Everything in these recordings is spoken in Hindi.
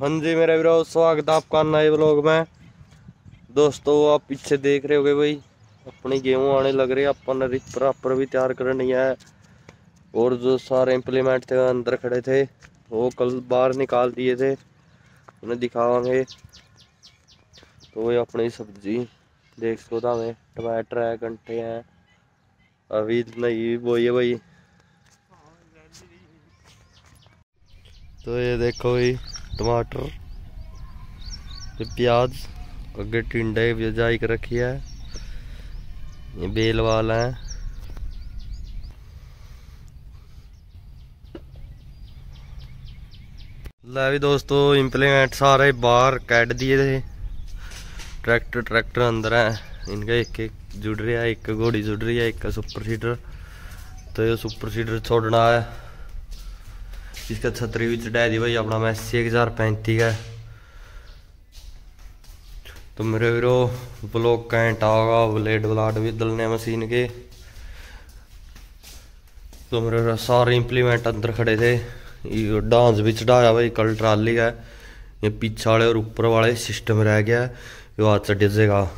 हाँ जी मेरा वीरो स्वागत है आपका नए ब्लॉग में। दोस्तों, आप पीछे देख रहे होगे भाई, अपनी गेहूँ आने लग रही अपन ने प्रॉपर भी तैयार करनी है। और जो सारे इम्प्लीमेंट थे, अंदर खड़े थे, वो कल बाहर निकाल दिए थे, उन्हें दिखावांगे। तो ये अपनी सब्ज़ी, देख सको में टमाटर है, घंटे हैं। अभी नहीं ये भाई। तो ये देखो भाई टमाटर प्याज अगे टिंडे जाई कर रखी है। ये बेल वाला है। ला भी दोस्तों इम्प्लीमेंट सारे बाहर कैट दिए थे ट्रैक्टर ट्रैक्टर अंदर है। इनका एक एक जुड़ रहा है, एक घोड़ी जुड़ रही है, एक सुपर सीडर तो ये सुपर सीडर छोड़ना है। इसका छतरी भी चढ़ा दी भाई, अपना मैसी एक हज़ार पैंती का तो मेरे वीरो, ब्लॉक कैंट होगा ब्लेड ब्लाड भी दलने मशीन के। तो मेरे सारे इम्प्लीमेंट अंदर खड़े थे। ये डांस भी चढ़ाया भाई, कल ट्राली है ये पीछे वाले और ऊपर वाले सिस्टम रह गया। ये हाथ से डिजेगा।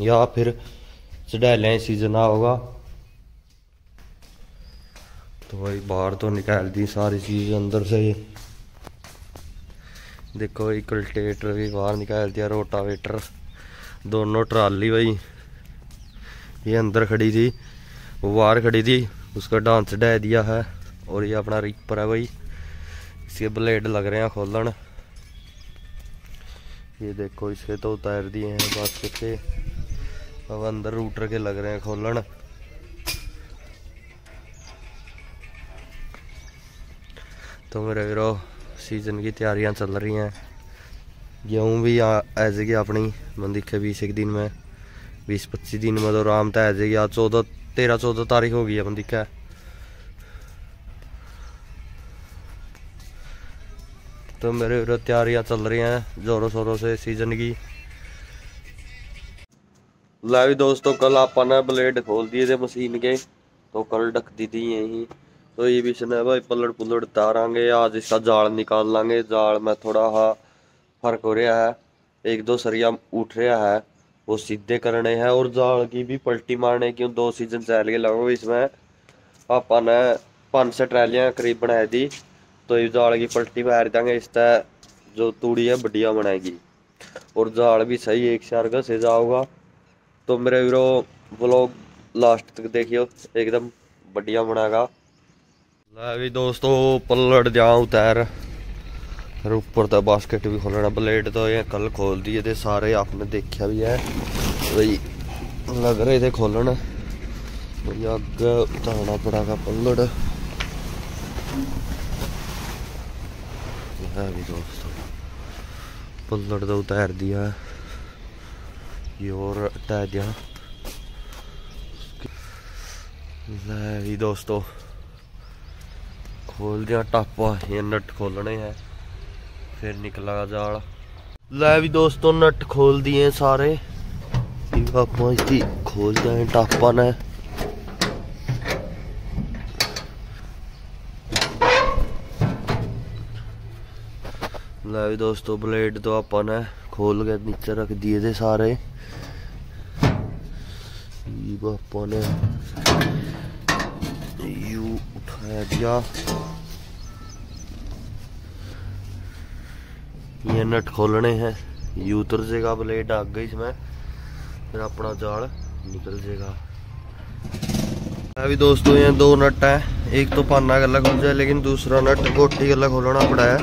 या फिर चढ़ा लें सीज़न होगा। तो भाई बाहर तो निकाल दी सारी चीज़ अंदर से। देखो भाई कल्टिवेटर भी बाहर निकाल दिया, रोटावेटर। दोनों ट्राली भाई। ये अंदर खड़ी थी, वो बाहर खड़ी थी, उसका डांस डह दिया है, और ये अपना रिपर है भाई। इसके ब्लेड लग रहे हैं खोलन। ये देखो, इसके तो उतार दिए हैं बास्केट के। अब अंदर रूटर के लग रहे हैं खोलन। तो मेरे वीरो सीज़न की तैयारियाँ चल रही हैं गेहूँ भी ऐसे कि अपनी मैं दिखे बीस एक दिन में बीस पच्चीस दिन में तो आराम तो ऐसे आज चौदह तेरह चौदह तारीख हो गई है मैं दिखा तो मेरे वीरो तैयारियाँ चल रही हैं जोरों शोरों से सीज़न की ला भी दोस्तों कल आपने ब्लेड खोल दिए थे मशीन के तो कल ढक दी थी यही तो ये भी है भाई पलड़ पुलड़ उतारांगे, आज इसका जाल निकाल लांगे। जाल में थोड़ा हा फ़र्क हो रहा है। एक दो सरिया उठ रहा है, वो सीधे करने हैं और जाल की भी पलटी मारने क्यों दो सीज़न चल के लगो इसमें। पापा ने पाँच सौ ट्रैलियाँ करीब बनाई दी तो ये जाल की पलटी मार देंगे इसका जो तूड़ी है बढ़िया बनाएगी और जाल भी सही एक चार का से जाओगा। तो मेरे वीरो ब्लॉग लास्ट तक देखियो, एकदम बढ़िया बनाएगा भी दोस्तों पलट जाओ उतार फिर ऊपर तो बास्केट भी खोलना ब्लेड तो ये कल खोल दिए थे सारे आपने देखा भी है भाई लग रहे थे खोलन भाई अग उतारना पड़ेगा पलट भी दोस्तों पलट तो उतार दिया ये और हटा दिया दोस्तों खोल दिया, टापा ये नट खोलने हैं। फिर निकला जाल। लै भी दोस्तों, नट खोल दिए सारे। आप इसकी खोल दिया टापा ने। लै भी दोस्तों, ब्लेड तो आप ने खोल के नीचे रख दिए थे सारे। पापा ने यू उठाया दिया। ये नट खोलने हैं। ये उतर जाएगा ब्लेड आग गई इसमें। फिर अपना जाल निकल जाएगा। अभी दोस्तों ये दो नट है। एक तो पाना गला खुल जाए लेकिन दूसरा नट गोटी गला खोलना पड़ा है।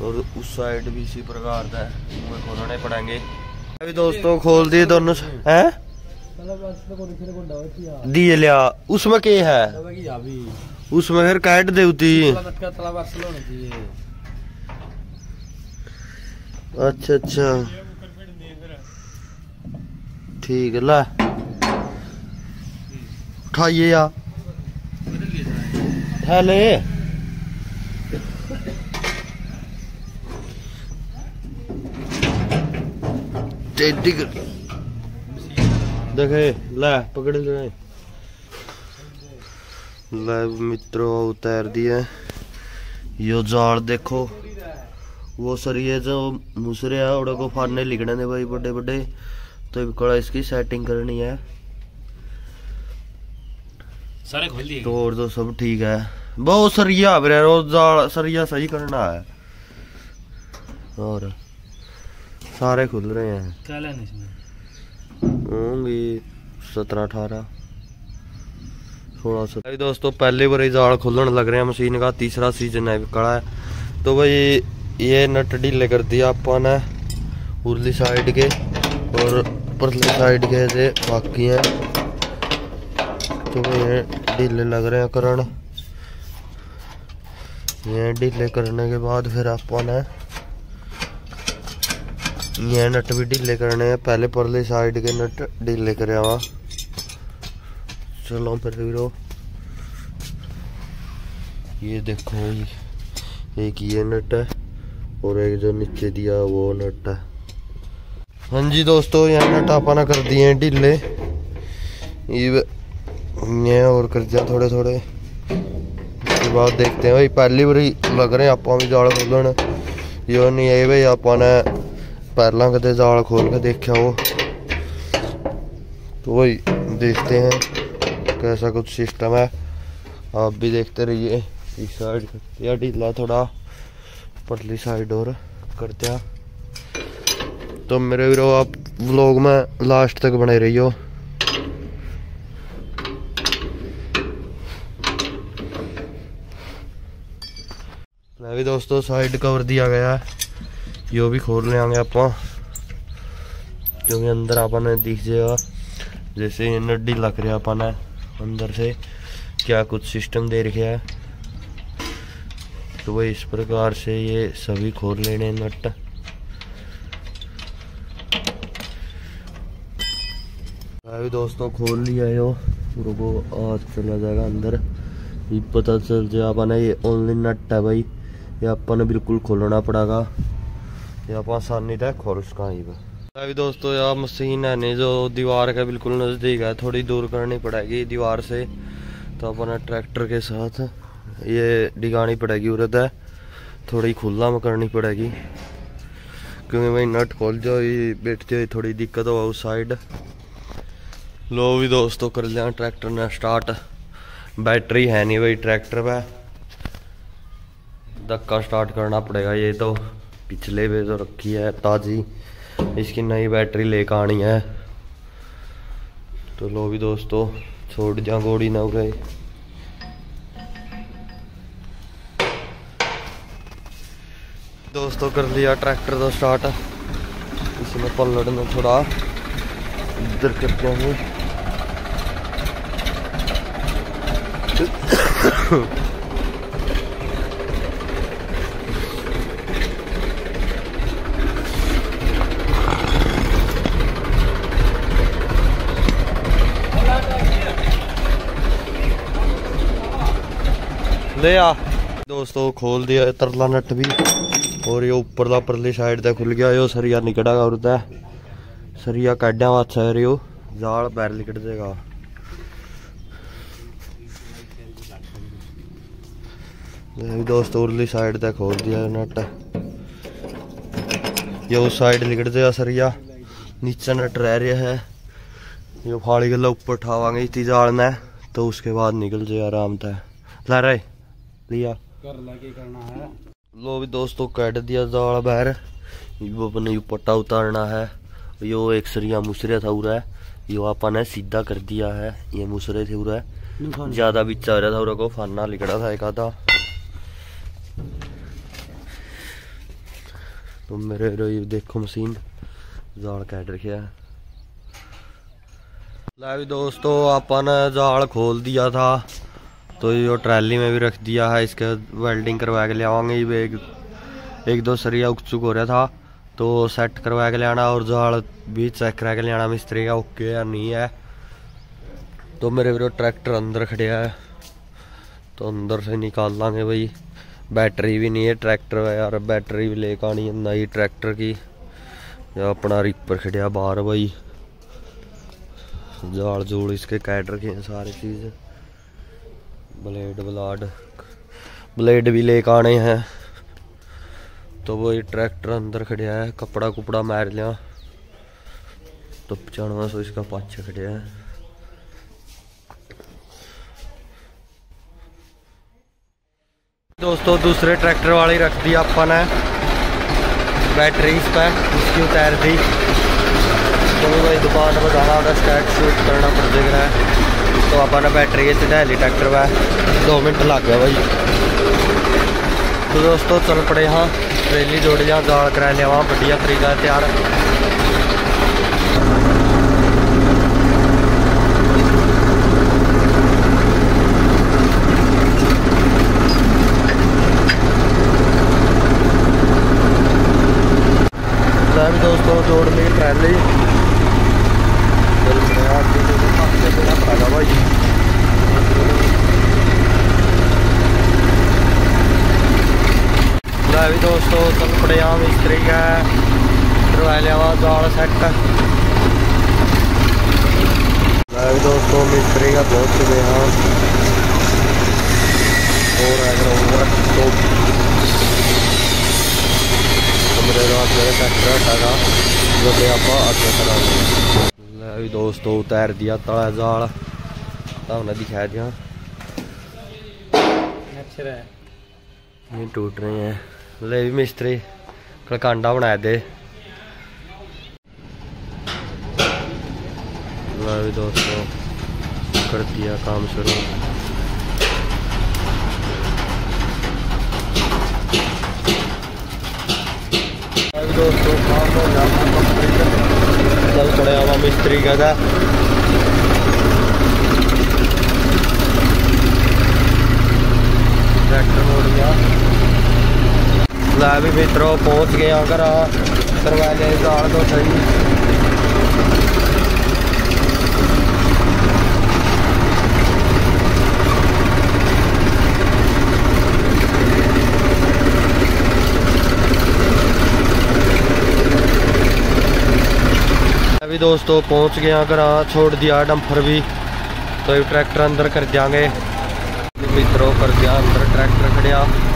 और उस साइड भी इसी प्रकार का है। खोलने पड़ेंगे। अभी दोस्तों खोल दिए दोनों है? दिए लिया। उसमें के है उसमें फिर कैट देती अच्छा अच्छा। ठीक है, ला। उठाइए या। थैले देखे, ला, पकड़ ले। ला, मित्रों, उतार दिया। यो जाल देखो। वो सरिये जो मुसरे है उड़ा को फाड़ने लिखने ने भाई बड़े बड़े। तो कड़ा इसकी सेटिंग करनी है। सारे खोल दिए। तो और तो सब ठीक है। बहुत सरिया फिर रोज सरिया सही करना है। और सारे खुल रहे हैं। क्या लेने इसमें? होंगे सत्रह अठारह। सोलह सत्रह दोस्तों पहले बार जाल खुलन लग रहे हैं मशीन का तीसरा सीज़न है कड़ा है। तो भाई ये नट ढीले कर दिया अपन ने। उरली साइड के और परली साइड के से बाकी हैं। तो ये ढीले लग रहे हैं करण। ये ढीले करने के बाद फिर अपन है ये नट भी ढीले करने हैं। पहले परली साइड के नट ढीले करे चलो फिर वीरो। ये देखो एक ये नट है। और एक जो नीचे दिया वो नट है। हाँ जी दोस्तों, यहाँ नट आपने कर दिए हैं ढीले। ये और कर दिया थोड़े थोड़े उसके बाद देखते हैं भाई, पहली बार लग रहे हैं आप भी जाल खोलन यो नहीं है भाई आपने पहला कदे जाल खोल के देखा हो तो वही देखते हैं कैसा कुछ सिस्टम है। आप भी देखते रहिए। इस साइड ढीला थोड़ा। पतली साइड और करते हैं। तो मेरे वीरो, आप व्लॉग में लास्ट तक बने रहियो। मैं भी दोस्तों साइड कवर दिया गया है। यो भी खोल ले आएँगे आप। क्योंकि अंदर अपन दिख जाएगा। जैसे नड्डी लग रहा अपन अंदर से क्या कुछ सिस्टम दे रखे है। तो वही इस प्रकार से ये सभी खोल लेने नट। अभी दोस्तों, खोल लिया है यो रुको आज चला जाएगा अंदर। ये पता चल जाए अपन ये ओनली नट है भाई। ये अपन बिल्कुल खोलना पड़ेगा। ये आप आसानी से खोल सका अभी दोस्तों यार मशीन है नहीं जो दीवार का बिल्कुल नज़दीक है, थोड़ी दूर करनी पड़ेगी दीवार से। तो अपना ट्रैक्टर के साथ ये डिगानी पड़ेगी उरद है थोड़ी खुला में करनी पड़ेगी। क्योंकि भाई नट खोल जाओ, ये बैठते हुए थोड़ी दिक्कत हो उस साइड लो भी दोस्तों, कर लिया ट्रैक्टर ने स्टार्ट बैटरी है नहीं भाई ट्रैक्टर पे। धक्का स्टार्ट करना पड़ेगा ये तो। पिछले पे तो रखी है ताज़ी। इसकी नई बैटरी लेकर आनी है। तो लो भी दोस्तों, छोड़ जा गोड़ी ना गए दोस्तों कर लिया, ट्रैक्टर तो स्टार्ट इसमें पलड़ में थोड़ा इधर करते हैं। ले आ। दोस्तों खोल दिया तरला नट भी। और ये ऊपरला परली साइड तक खुल गया, यो सरिया निकड़ा उड़ता है सरिया काढ़ा वाचा है यो जाल पैर निकट ये भी उरली साइड तक खोल दिया नट ये उस साइड निकट जाएगा सरिया, नीचे नट रह रहा है। ये फाड़ी गला ऊपर उठावांगे इतनी जाल ने तो उसके बाद निकल जाए आराम से। ला रहे लिया। कर लगे करना है? लो भी दोस्तों काट दिया जाल बाहर। वो अपने यू पट्टा उतारना है। यो एक सरिया मुसरे था उरा है। यो अपन ने सीधा कर दिया है। ये मुसरे थे उरा है। ज़्यादा बिचा रहा था उरा को फाना लिकड़ा था एक आधा। तो मेरे ये देखो मशीन। जाल काट रखे है। ला भी दोस्तों अपन जाल खोल दिया था। तो ये ट्रैली में भी रख दिया है इसके वेल्डिंग करवा के ले आवांगे ये एक, एक दो सरिया उकचुक हो रहा था तो सेट करवा के ले आना और जाल भी चेक करा के ले आना। मिस्त्री का ओके या नहीं है। तो मेरे वीरो ट्रैक्टर अंदर खड़े है। तो अंदर से निकाल लांगे भाई। बैटरी भी नहीं है ट्रैक्टर यार बैटरी भी लेकर आनी है नई ट्रैक्टर की। या अपना रिपर खड़िया बाहर भाई। जाल जूल इसके कैट रखे हैं सारी चीज़। ब्लेड ब्लाड ब्लेड भी लेकर आने हैं। तो वही ट्रैक्टर अंदर खड़िया है, कपड़ा कुपड़ा मार लिया। तो पचानवे सौ इसका पाछे खड़िया है। दोस्तों, दूसरे ट्रैक्टर वाली रख दी अपन ने। बैटरी इस पर उसकी उतार दी। तो भाई दुकान पर जाना होगा शूट करना पड़ जाएगा तो अपन बैटरी चढ़ा ली ट्रैक्टर पर दो मिनट लग गया भाई तो दोस्तों चल पड़े हाँ ट्रेली जोड़ लिया गाल करा लिया वहाँ बढ़िया तरीका तैयार भी दोस्तों जोड़ ली ट्रैली भाई भी दोस्तों चल पड़े यहाँ मिस्त्री का करवा लिया वहाँ जाल सेट भी दोस्तों मिस्त्री का बहुत चुके यहाँ और अगर तो ਕਮਰੇ ਦਾ ਮੇਰੇ ਟਰੈਕਟਰ ਹਟਾਗਾ ਜਦੋਂ ਆਪਾਂ ਅੱਗੇ ਕਰਾਂਗੇ ਲੈ ਵੀ ਦੋਸਤੋ ਉਤਾਰ ਦਿਆ ਤਲਾ ਜਾਲ ਤੁਹਾਨੂੰ ਦਿਖਾ ਦਿਆਂ अच्छा है ये टूट रहे हैं ले भी मिस्त्री, कलकांडा बनाए दे। भी दोस्तों कर दिया काम शुरू। दोस्तों, काम हो जाता चल पड़े हवा मिस्त्री का था ट्रैक्टर मोड़ गया। लै भी मित्रों पहुँच गया घर करवा लिया दाल तो सही अभी दोस्तों पहुँच गया घर छोड़ दिया डंफर भी तो ये ट्रैक्टर अंदर कर जाएँगे मित्रों कर दिया अंदर ट्रैक्टर खड़िया